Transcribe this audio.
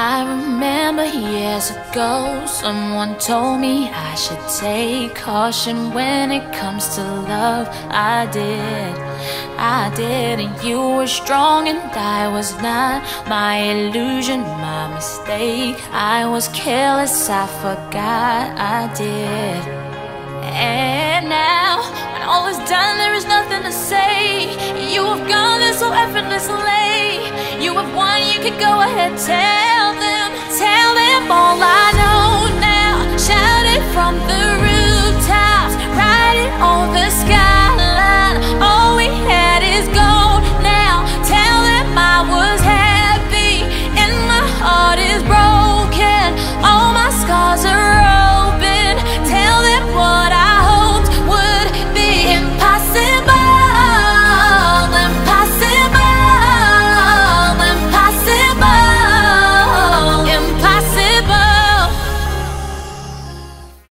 I remember years ago, someone told me I should take caution when it comes to love. I did, I did, and you were strong and I was not. My illusion, my mistake. I was careless, I forgot I did. And now, when all is done, there is nothing to say. You have gone there so effortlessly. You have won, you could go ahead, tell